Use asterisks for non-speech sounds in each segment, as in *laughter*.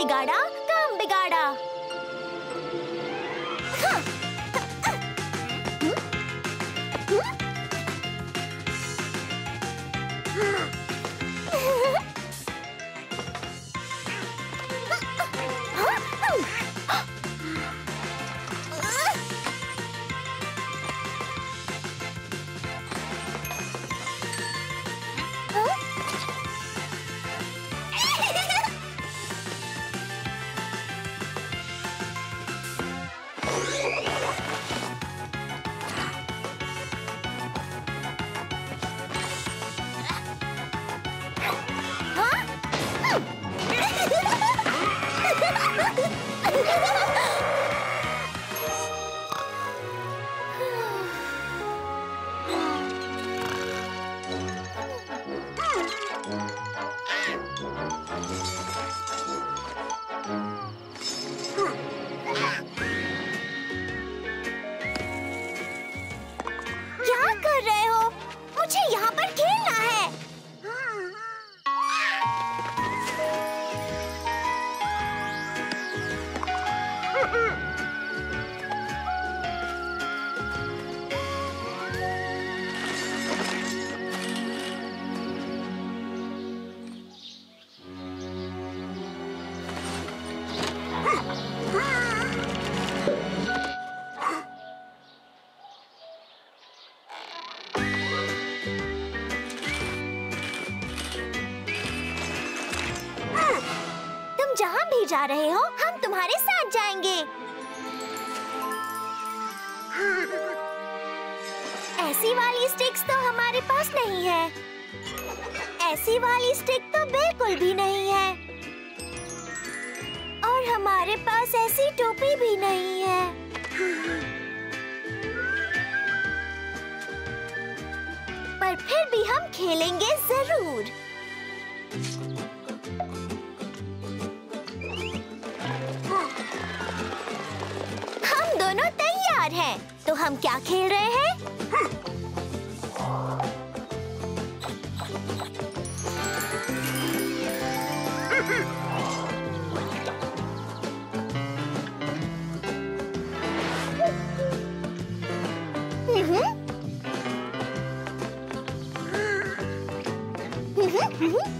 बिगाड़ा? जा रहे हो, हम तुम्हारे साथ जाएँगे। ऐसी वाली स्टिक्स तो हमारे पास नहीं है। ऐसी वाली स्टिक तो बिल्कुल भी नहीं है। और हमारे पास ऐसी टोपी भी नहीं है। पर फिर भी हम खेलेंगे ज़रूर। तैयार हैं। तो हम क्या खेल रहे हैं? हम्म।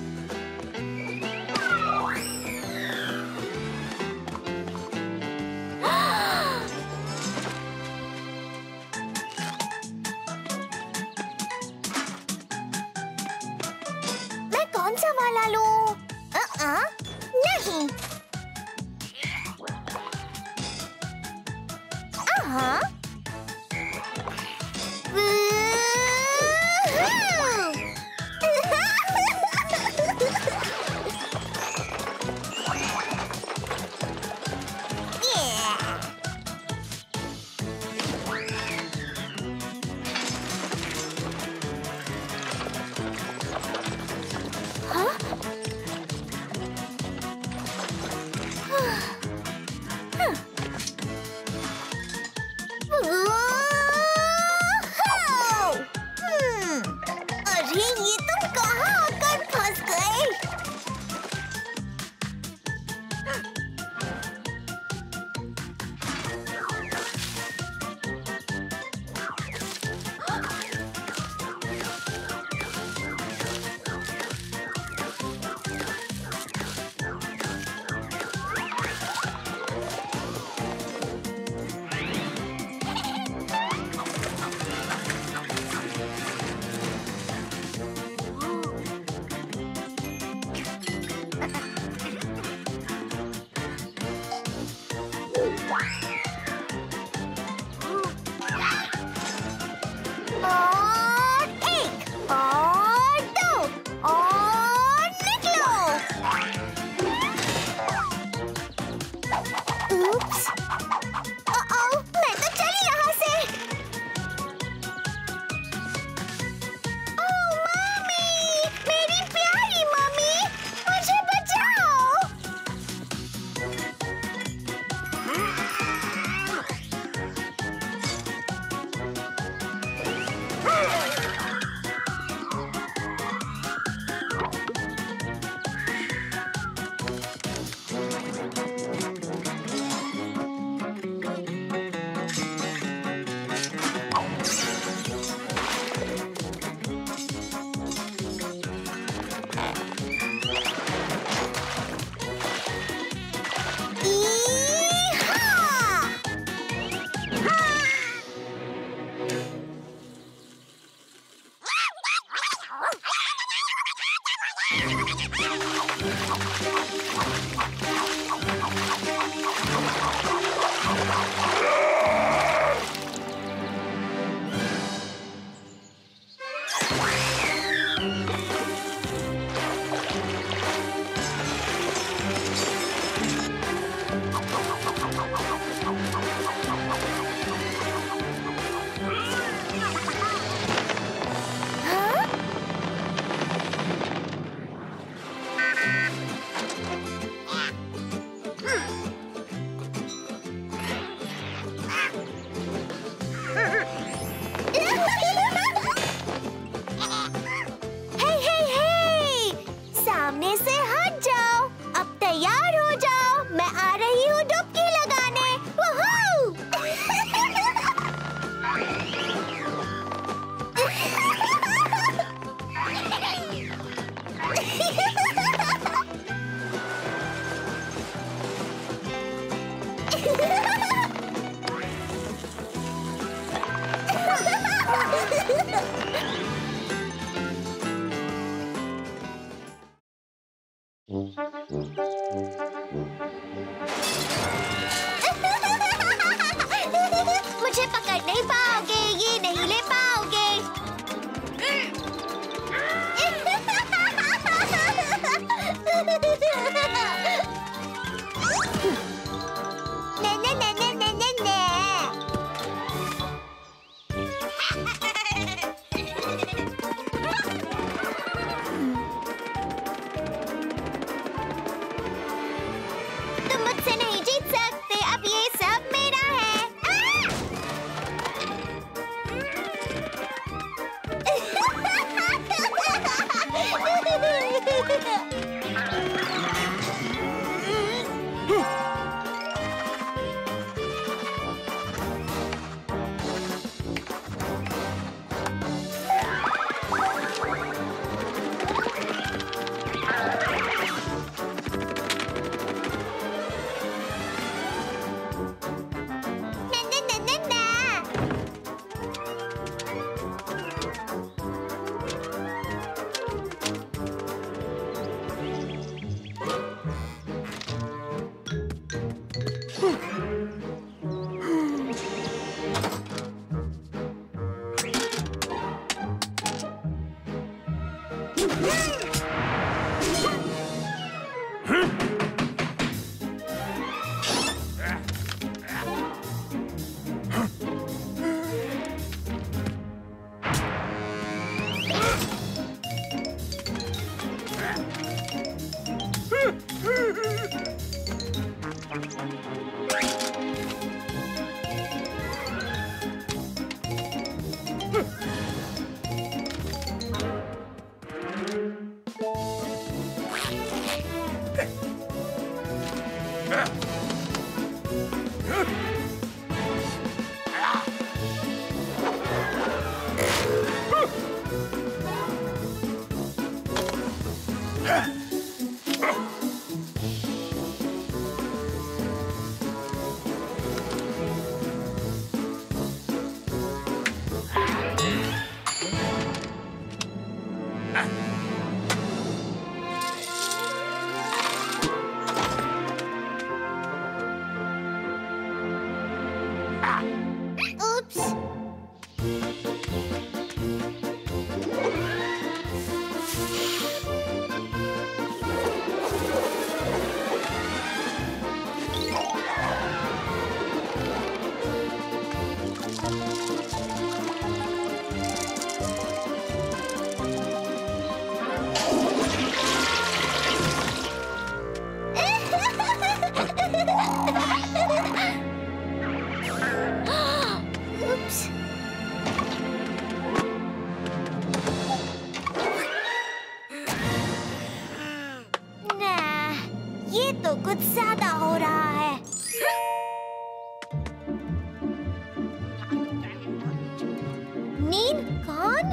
नीन कौन?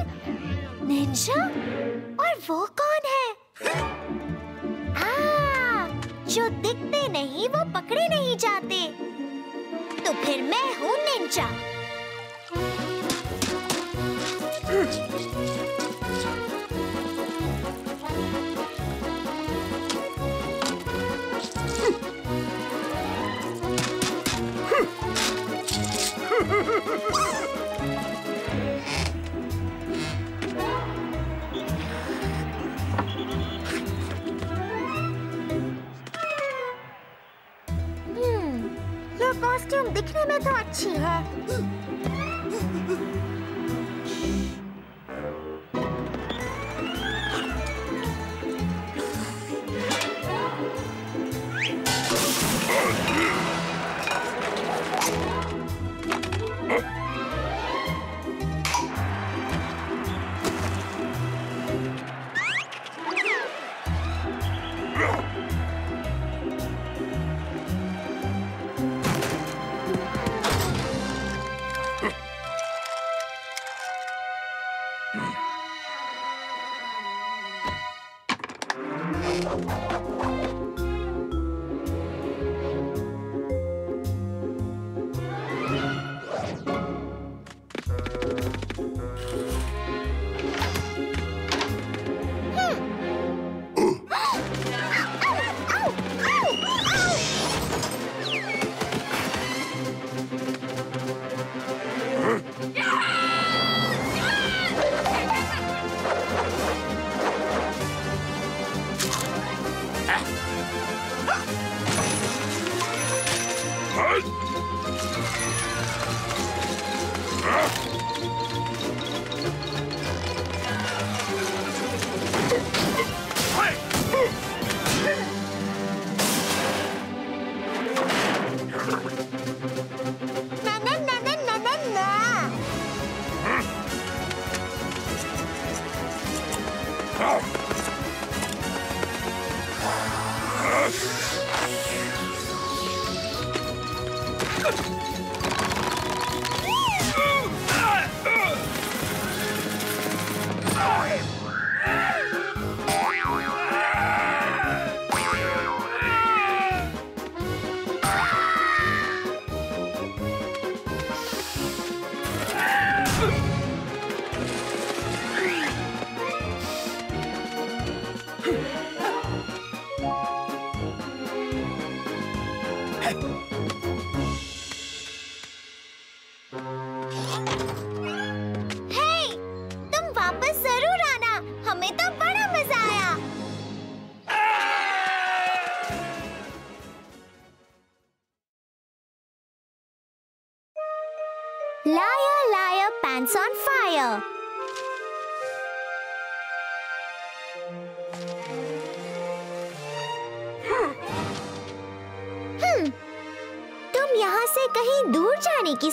निंजा? और वो कौन है? आ, जो दिखते नहीं वो पकड़े नहीं जाते। तो फिर मैं हूँ निंजा। hmm, ये कॉस्ट्यूम दिखने में तो अच्छी है।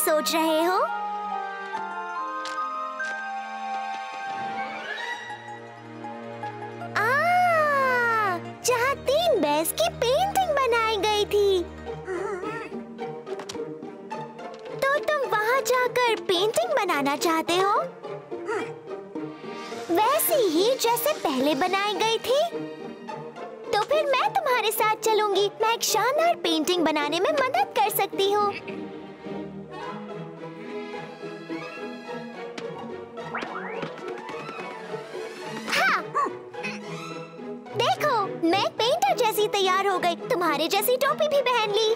सोच रहे हो? तैयार हो गई तुम्हारे जैसी टोपी भी पहन ली।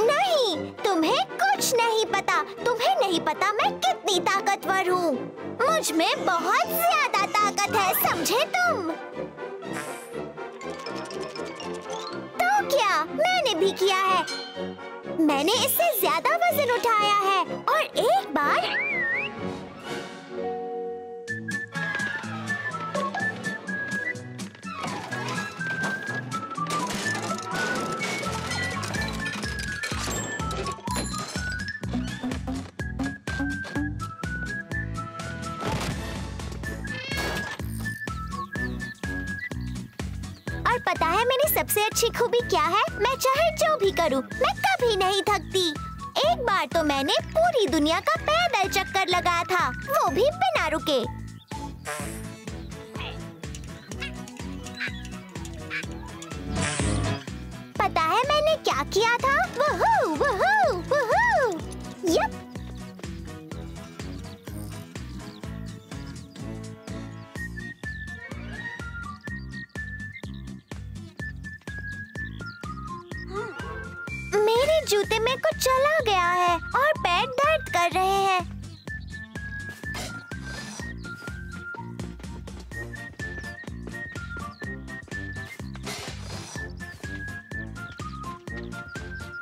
नहीं, तुम्हें कुछ नहीं पता। तुम्हें नहीं पता मैं कितनी ताकतवर हूँ। मुझमें बहुत ज़्यादा ताकत है, समझे तुम? तो क्या मैंने भी किया है? मैंने इससे ज़्यादा वज़न उठाया है। अच्छी खूबी क्या है? मैं चाहे जो भी करूँ, मैं कभी नहीं थकती। एक बार तो मैंने पूरी दुनिया का पैदल चक्कर लगाया था, वो भी बिना रुके। पता है मैंने क्या किया था? वहू वहू। चला गया है और पैर दर्द कर रहे हैं।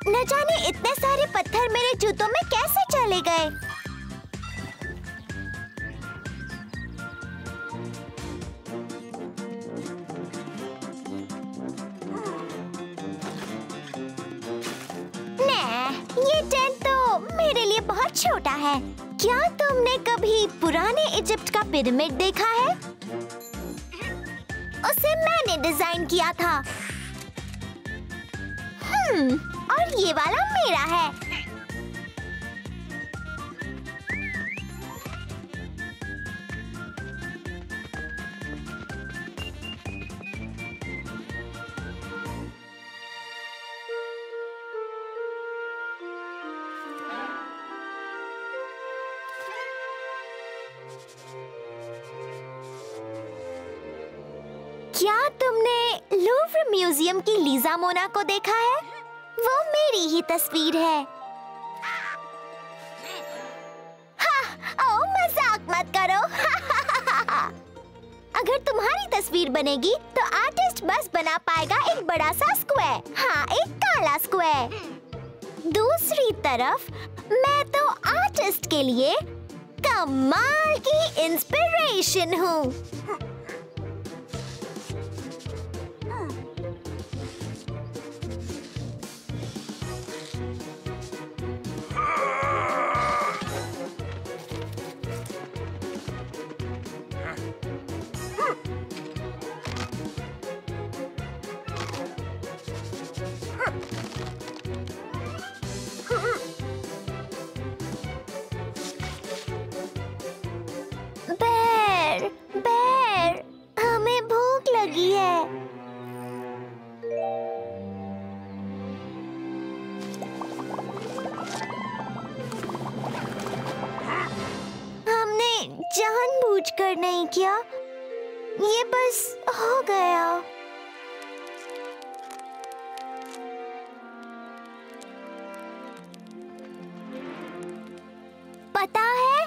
न जाने इतने सारे पत्थर मेरे जूतों में कैसे चले गए। ये टेंट तो मेरे लिए बहुत छोटा है। क्या तुमने कभी पुराने इजिप्ट का पिरामिड देखा है? उसे मैंने डिज़ाइन किया था। हम्म, और ये वाला मेरा है। मोना को देखा है? वो मेरी ही तस्वीर है। हाँ, ओ मज़ाक मत करो। *laughs* अगर तुम्हारी तस्वीर बनेगी तो आर्टिस्ट बस बना पाएगा एक बड़ा सा स्क्वायर हाँ एक काला स्क्वायर दूसरी तरफ़ मैं तो आर्टिस्ट के लिए कमाल की इंस्पिरेशन हूँ। पता है?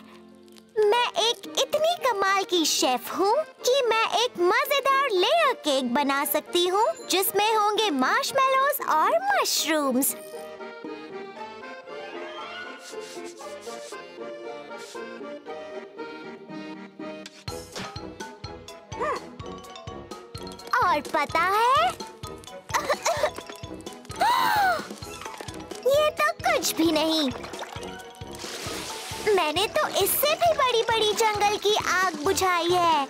मैं एक इतनी कमाल की शेफ हूँ कि मैं एक मज़ेदार लेयर केक बना सकती हूँ, जिसमें होंगे मार्शमेलोज और मशरूम्स और पता है? *gasps* ये तो कुछ भी नहीं। मैंने तो इससे भी बड़ी बड़ी जंगल की आग बुझाई है।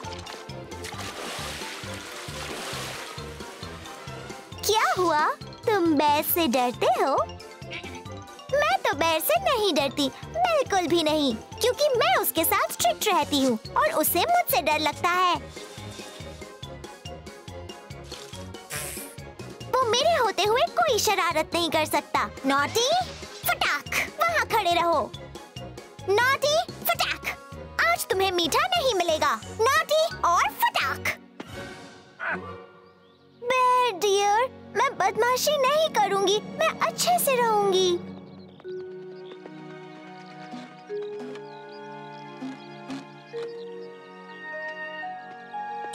क्या हुआ? तुम बैर से डरते हो? मैं तो बैर से नहीं डरती, बिल्कुल भी नहीं, क्योंकि मैं उसके साथ स्ट्रिक्ट रहती हूँ और उसे मुझसे डर लगता है। वो मेरे होते हुए कोई शरारत नहीं कर सकता, नॉटी? फटाक, वहाँ खड़े रहो। नॉटी फटाक। आज तुम्हें मीठा नहीं मिलेगा। नॉटी और फटाक। डियर मैं बदमाशी नहीं करूँगी। मैं अच्छे से रहूँगी।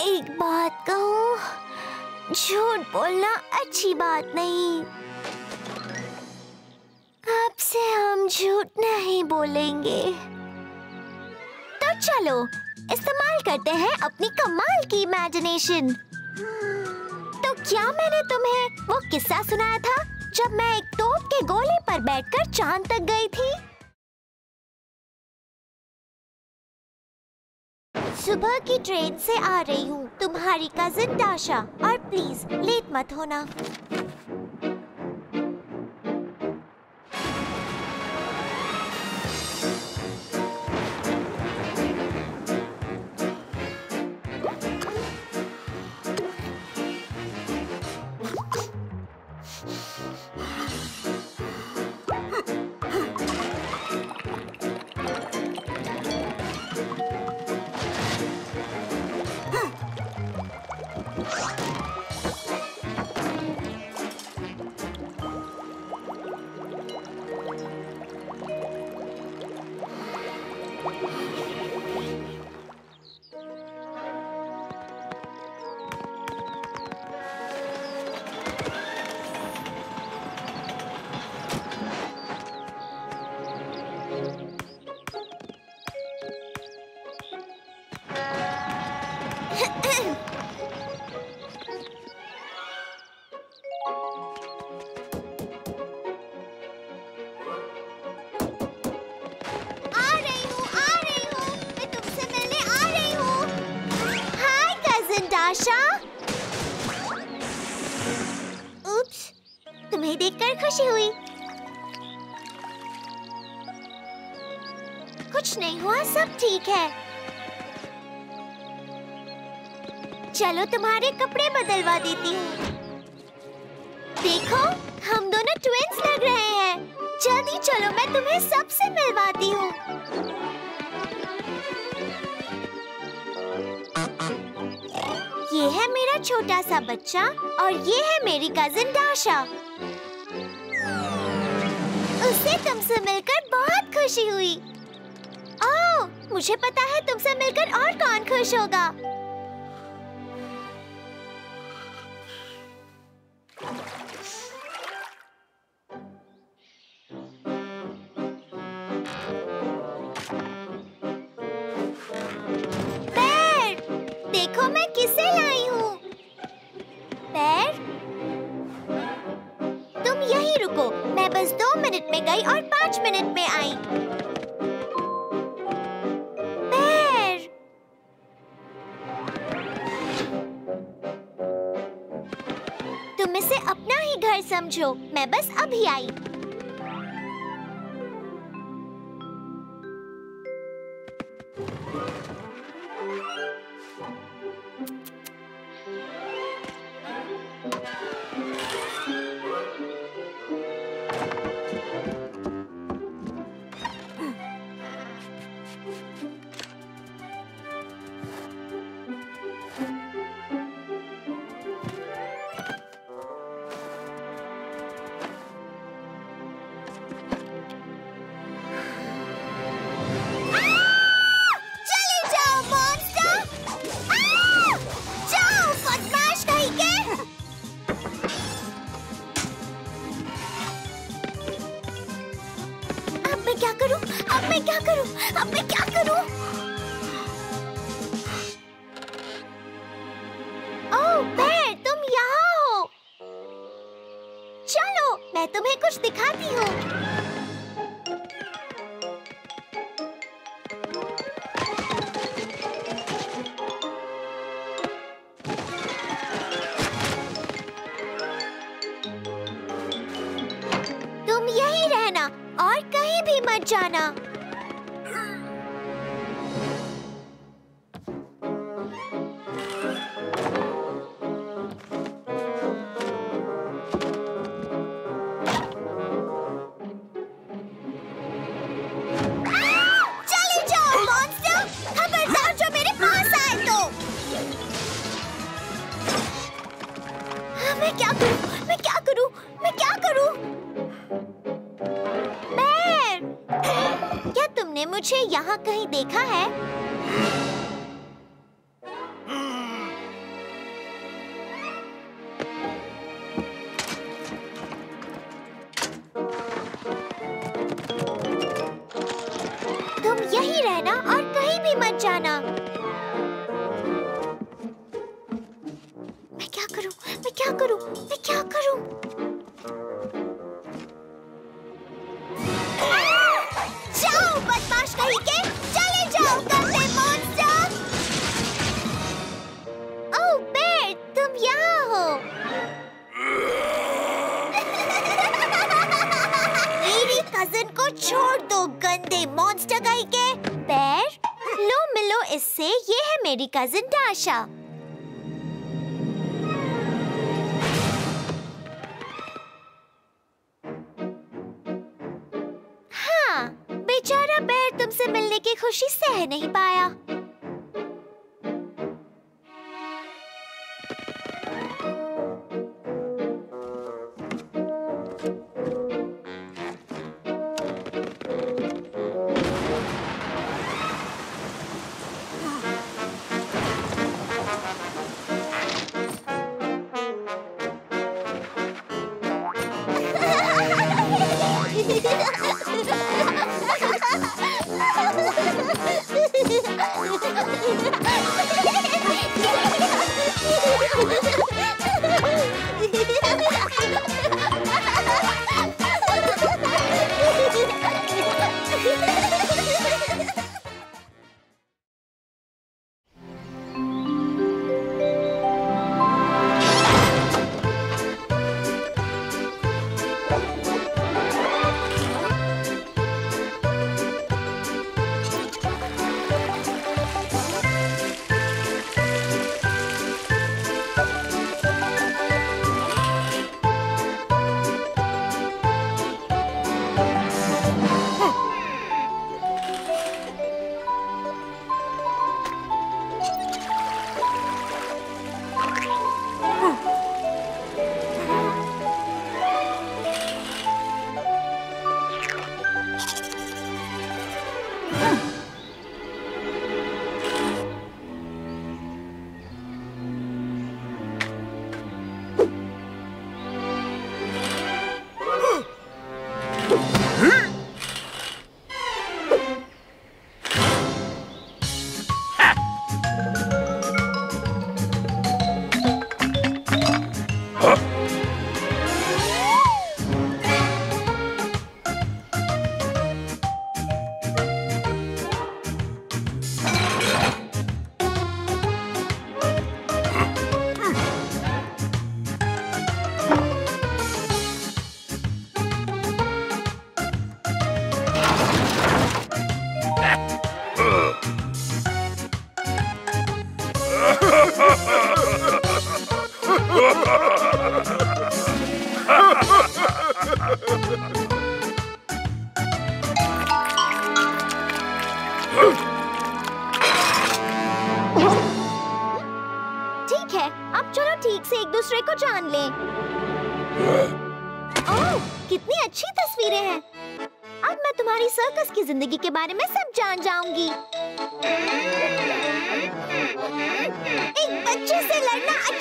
एक बात कहूँ, झूठ बोलना अच्छी बात नहीं। आपसे से झूठ नहीं बोलेंगे। तो चलो, इस्तेमाल करते हैं अपनी कमाल की इमेजिनेशन तो क्या मैंने तुम्हें वो किस्सा सुनाया था, जब मैं एक तोप के गोले पर बैठकर चाँद तक गई थी? सुबह की ट्रेन से आ रही हूँ, तुम्हारी कजिन दाशा। और प्लीज़ लेट मत होना। आशा उससे तुमसे मिलकर बहुत खुशी हुई। ओ, मुझे पता है तुमसे मिलकर और कौन खुश होगा। Bye. यहाँ कहीं देखा है? cousin Dasha.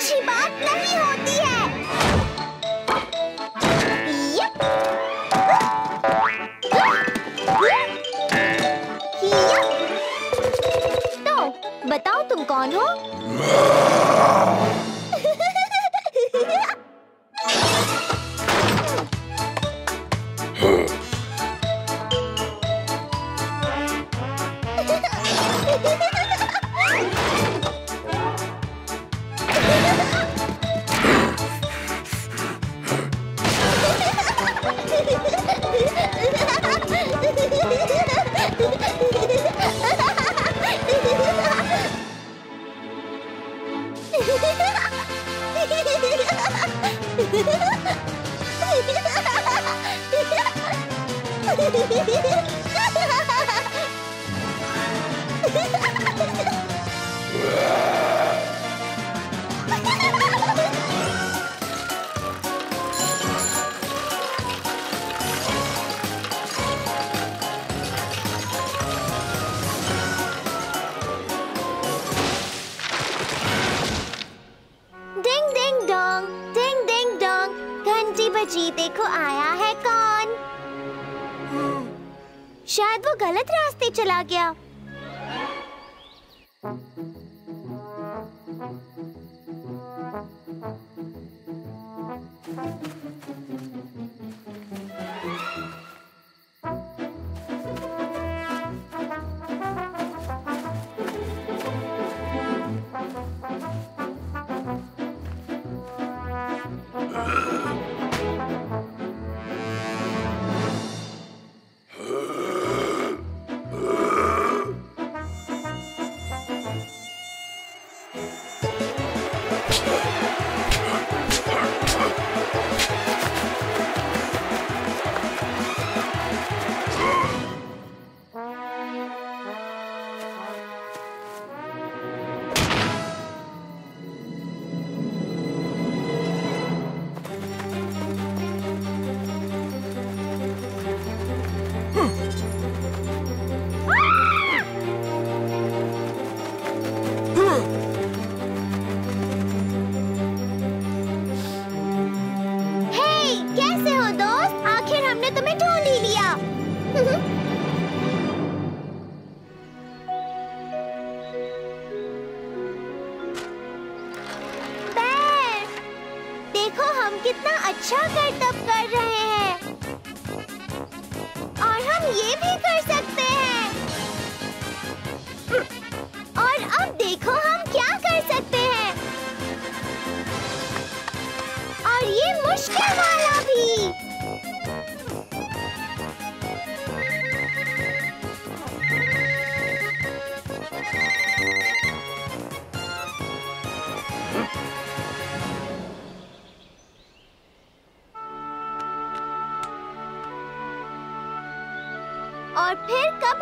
Sheba.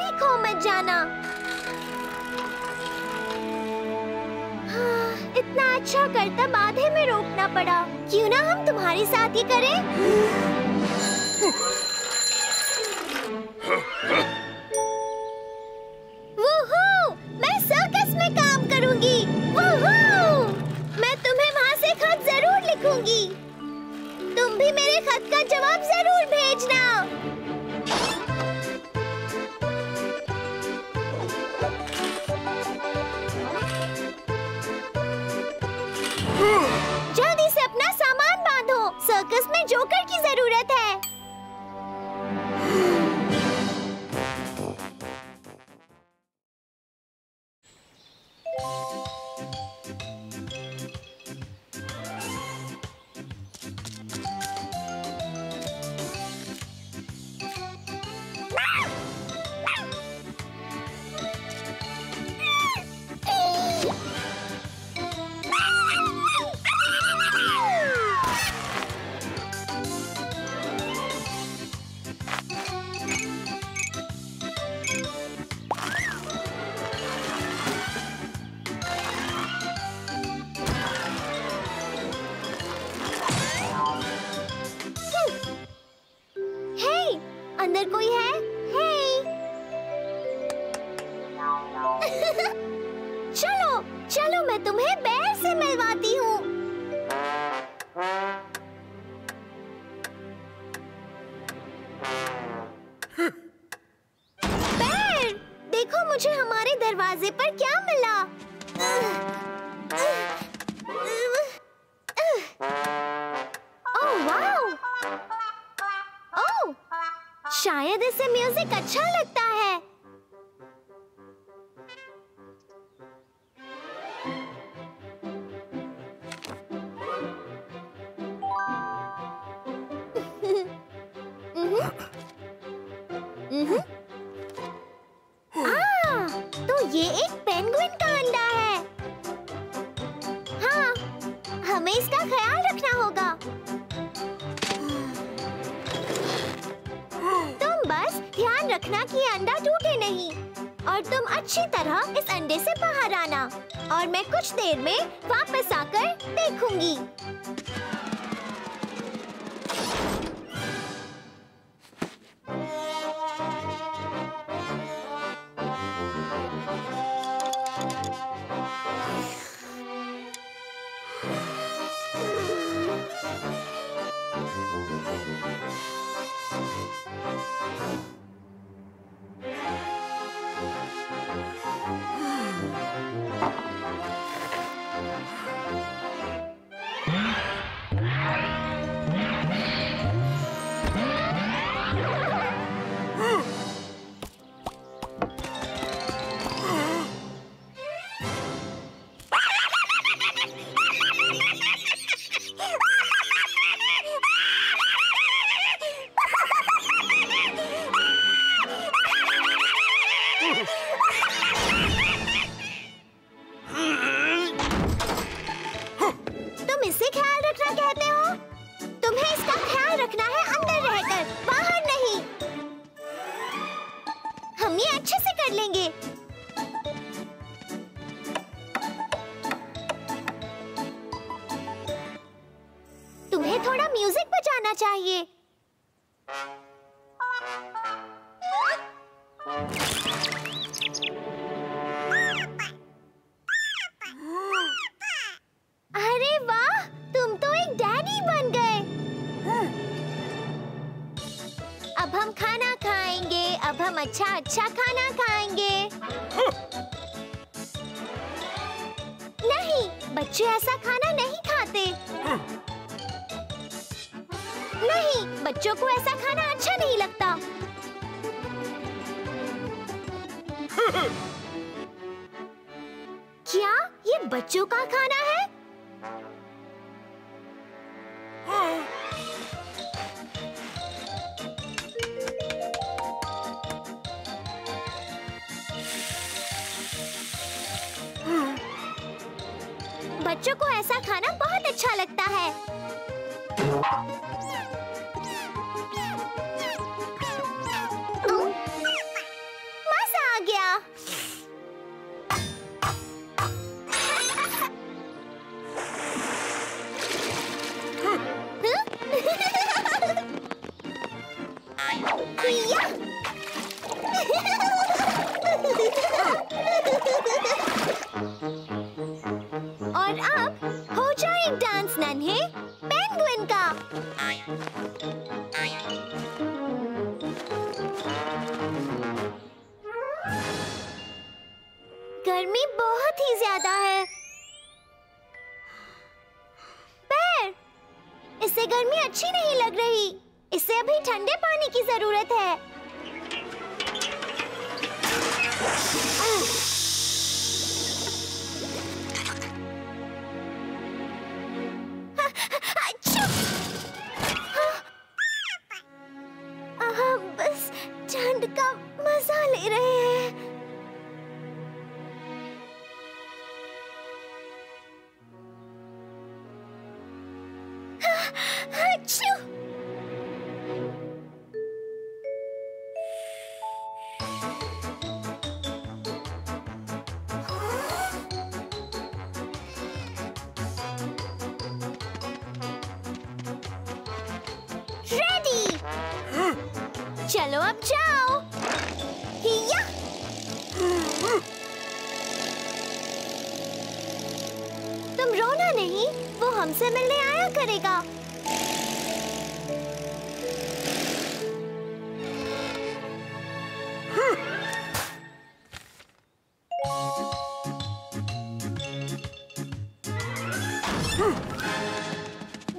कभी खो मत जाना हाँ, इतना अच्छा करता बाधे में रोकना पड़ा। क्यों ना हम तुम्हारे साथ ही करें? सर्कस में जोकर की ज़रूरत बच्चों को ऐसा खाना बहुत अच्छा लगता है।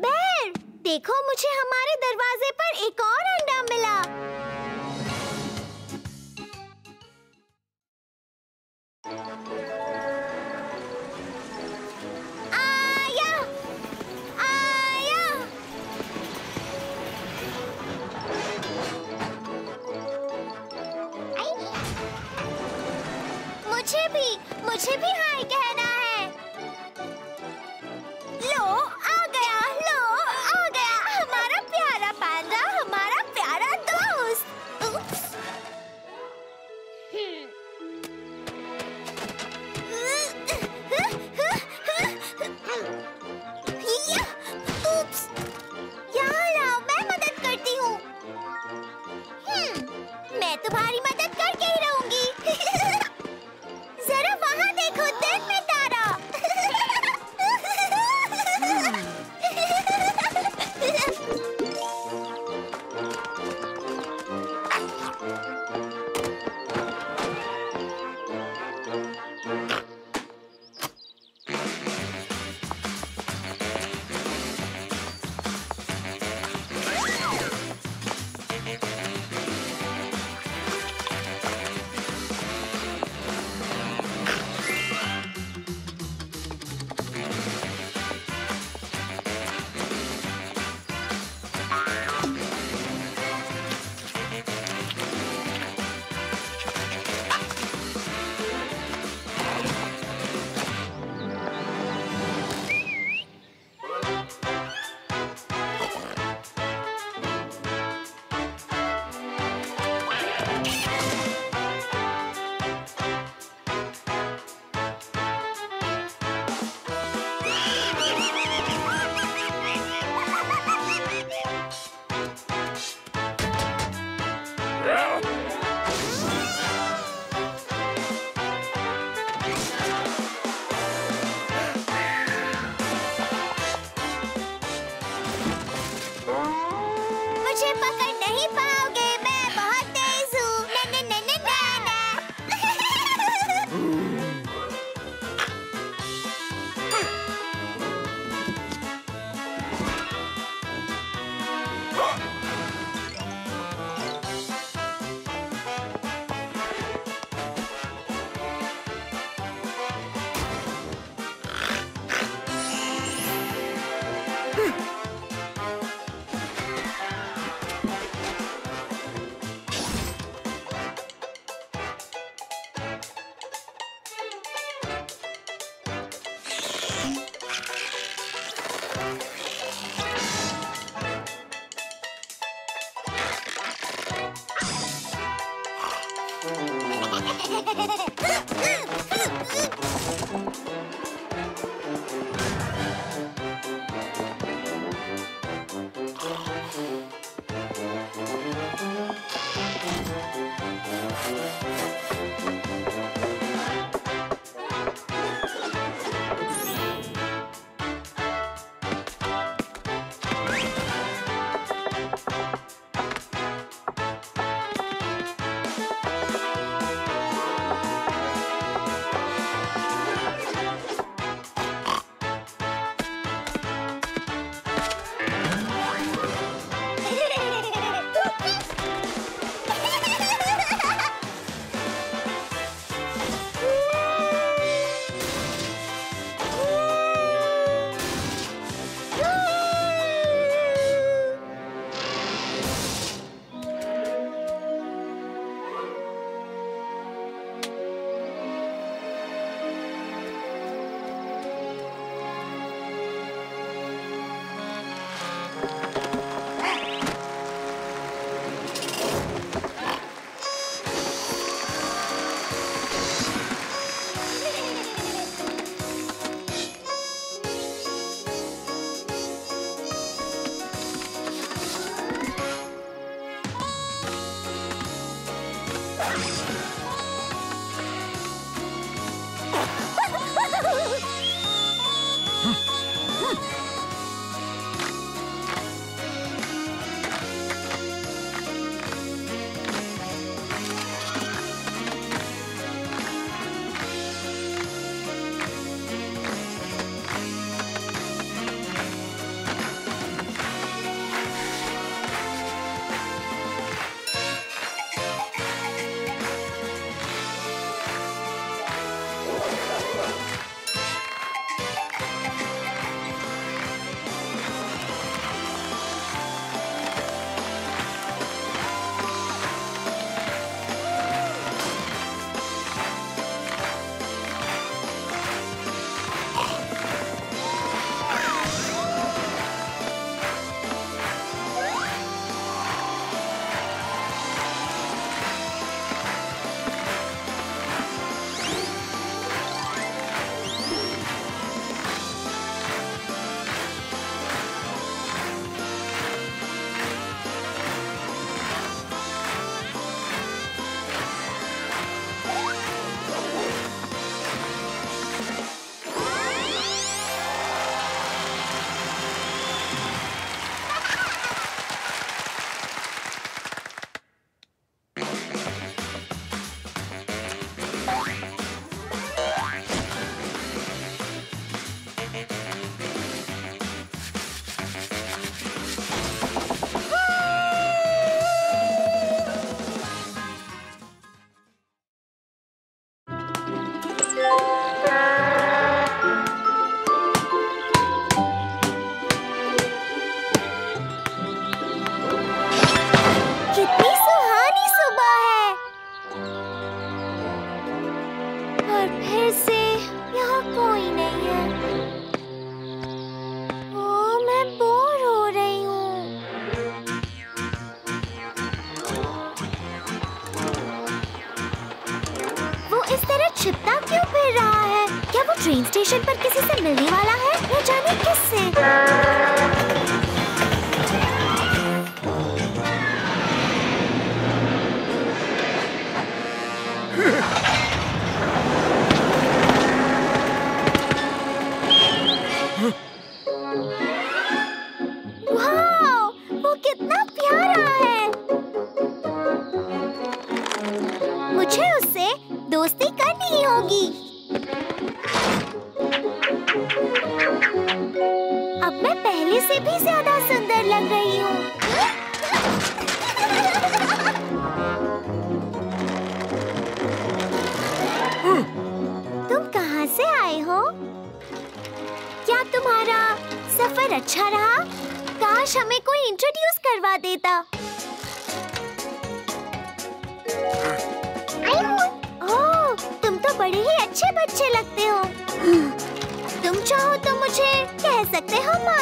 बेर देखो मुझे हमारे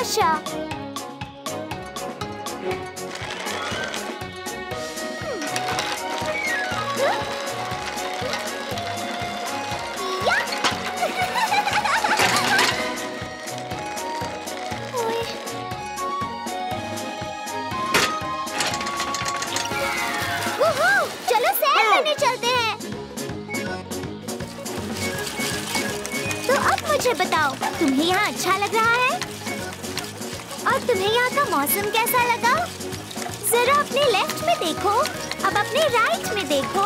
Sasha. *laughs* तो मुझे बताओ तुम्हें यहाँ अच्छा लग रहा है? तुम्हें यहाँ का मौसम कैसा लगा? जरा अपने लेफ़्ट में देखो। अब अपने राइट में देखो।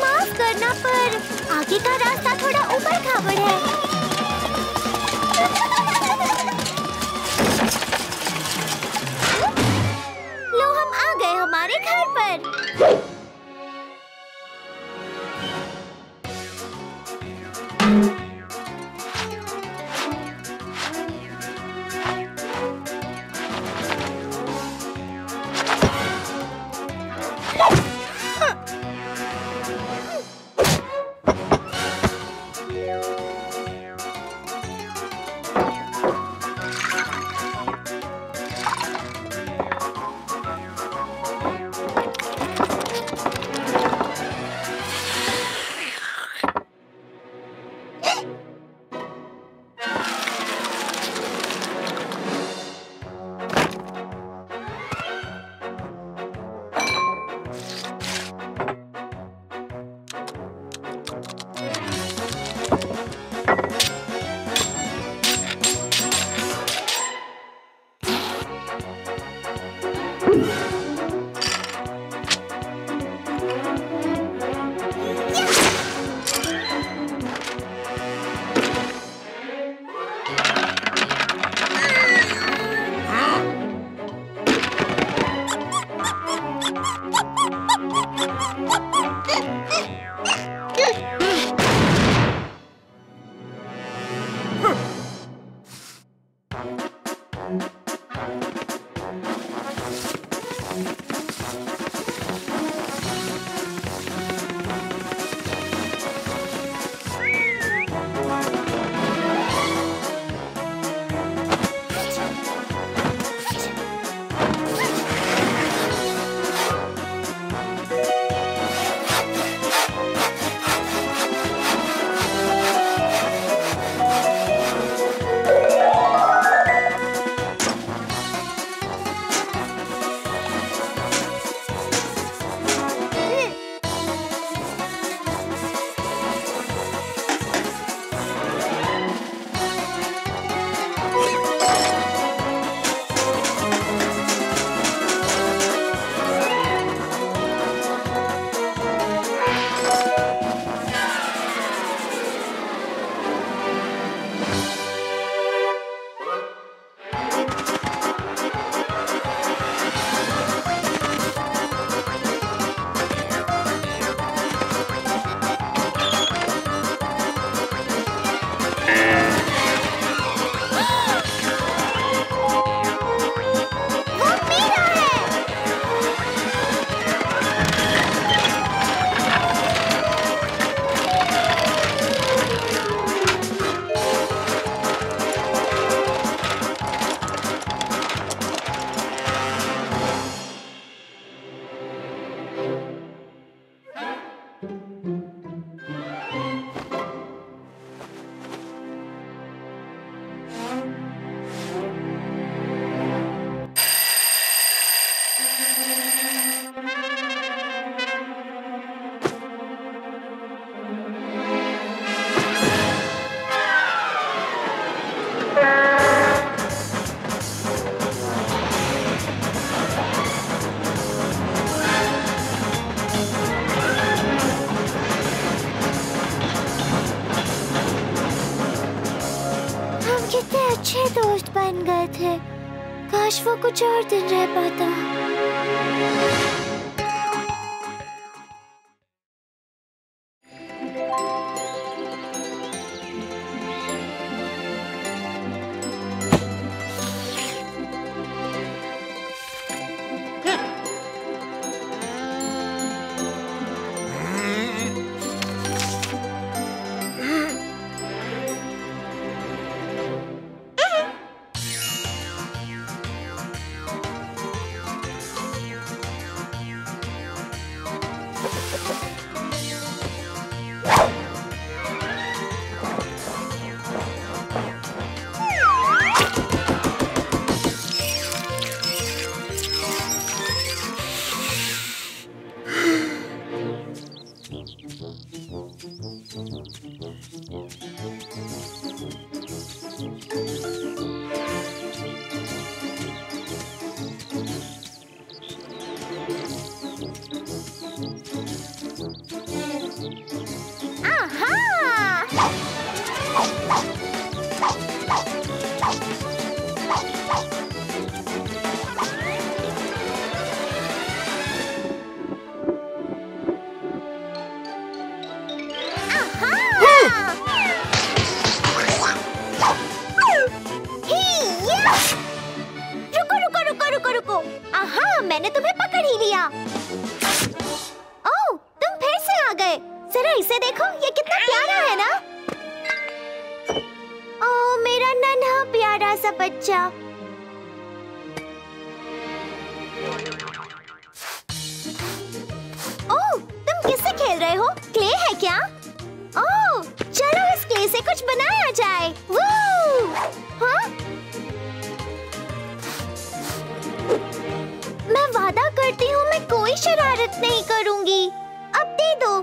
माफ़ करना, पर आगे का रास्ता थोड़ा ऊपर खाबड़ है। काश वो पाता मैंने तुम्हें पकड़ ही लिया। ओह, तुम फिर से आ गए। जरा इसे देखो, ये कितना प्यारा है ना? ओह, मेरा नन्हा प्यारा सा बच्चा। ओह, तुम किससे खेल रहे हो? क्ले है क्या? ओह, चलो इस क्ले से कुछ बनाया जाए। हाँ? मैं वादा करती हूँ मैं कोई शरारत नहीं करूँगी। अब दे दो।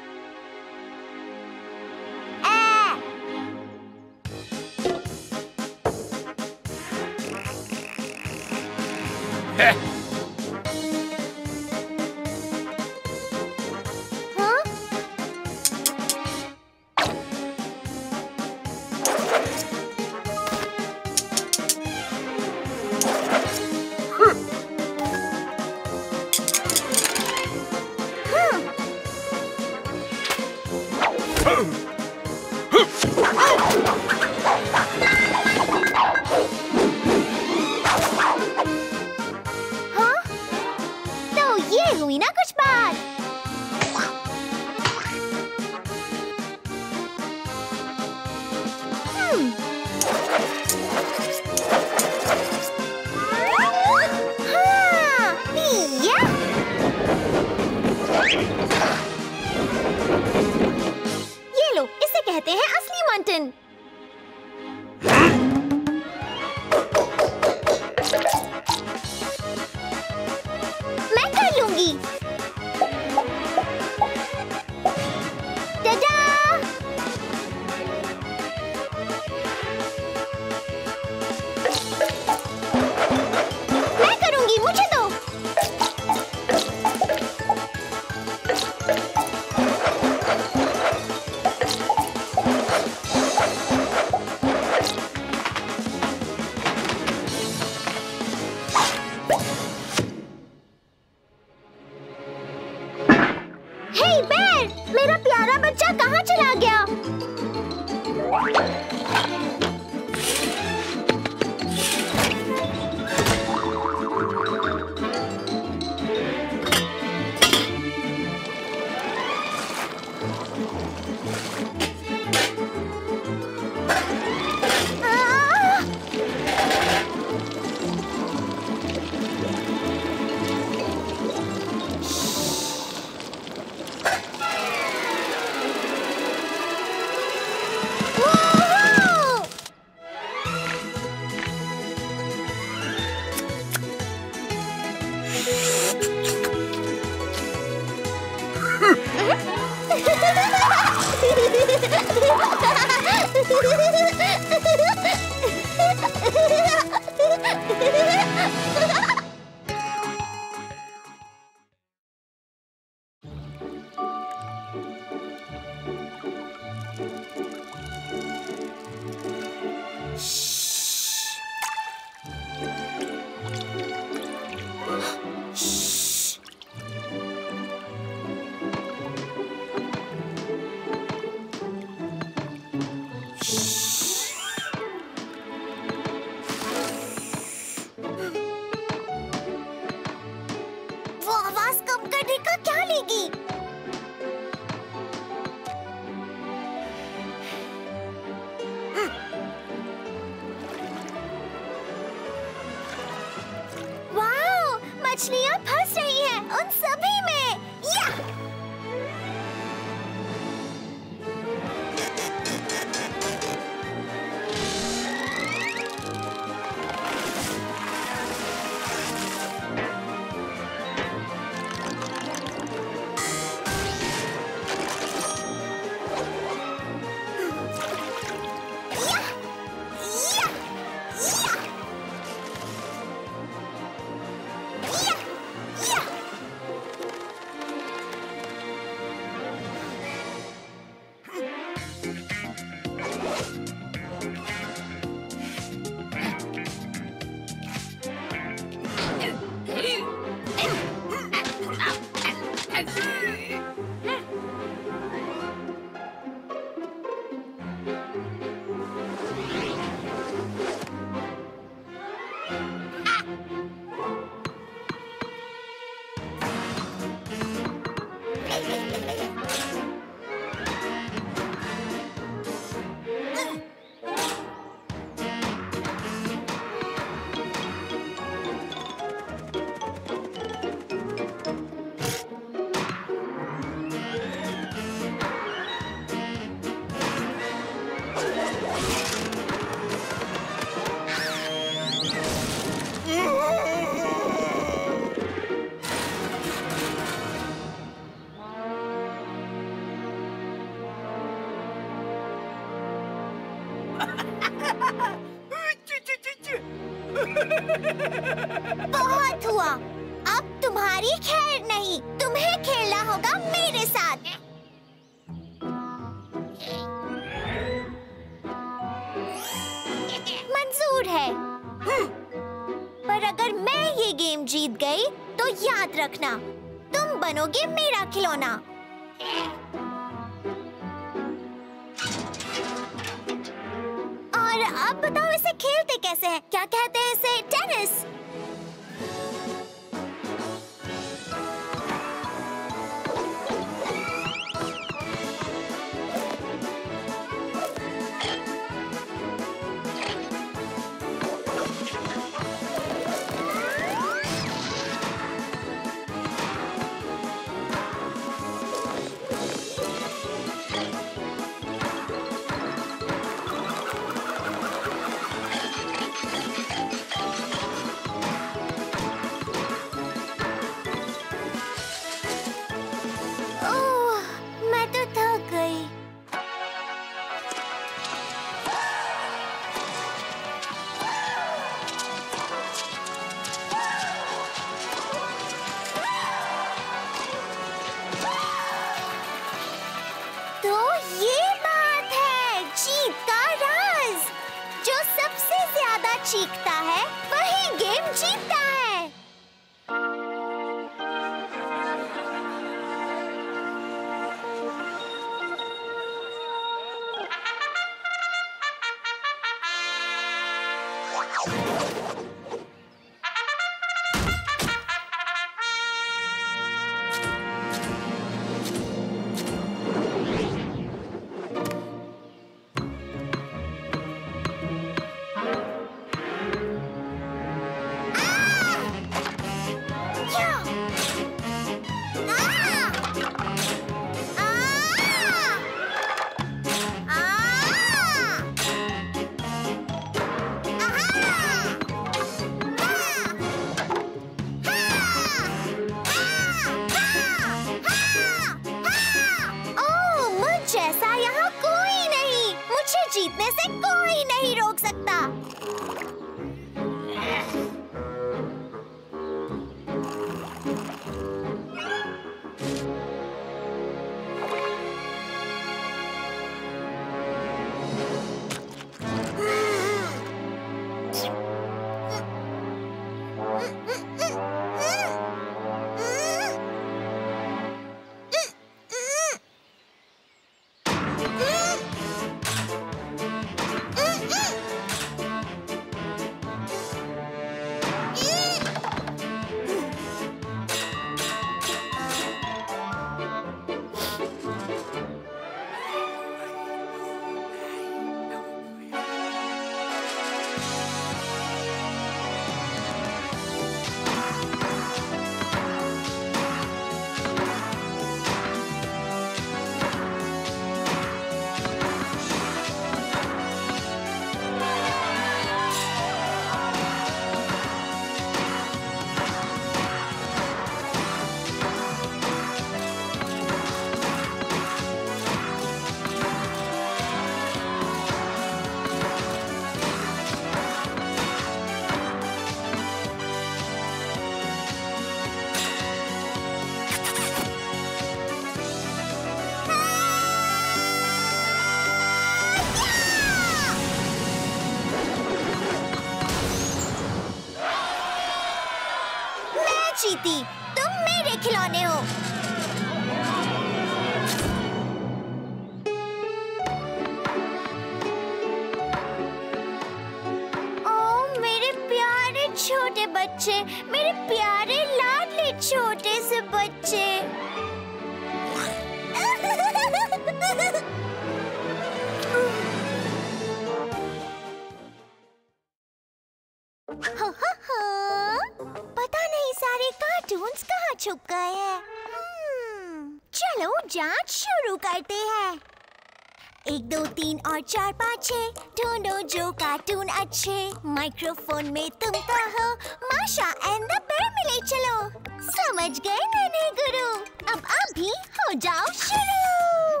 और चार पाँच छः ढूंढो जो कार्टून अच्छे। माइक्रोफोन में तुम कहो माशा एंड द बेयर मिले, चलो। समझ गए नन्हे गुरु। अब आप भी हो जाओ शुरू।